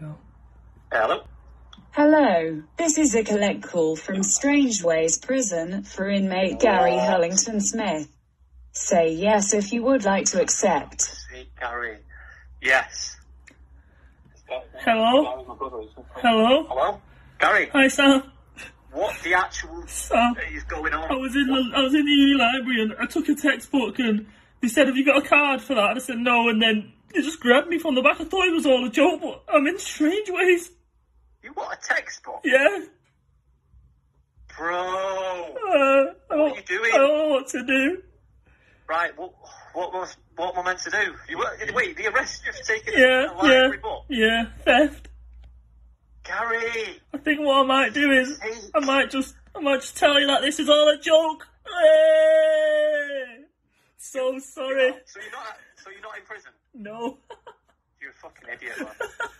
go. Hello. Hello, this is a collect call from Strangeways Prison for inmate Gary Hullington Smith. Say yes if you would like to accept. See, Gary. Yes. Hello? Hello? Hello? Gary, Hi, Sam. what the actual Sam. is going on? I was in the I was in the uni library and I took a textbook and they said, "Have you got a card for that?" And I said, "No." And then they just grabbed me from the back. I thought it was all a joke, but I'm in Strangeways. You want a textbook? Yeah. Bro. Uh, What are you doing? I don't know what to do. Right, what, what, was, what am I meant to do? You were, wait, the arrest you've taken Yeah, yeah, book? yeah. Theft. Gary! I think what I might do is I might just I might just tell you that this is all a joke. Oh, so sorry. So you're not, so you're not in prison? No. You're a fucking idiot, man.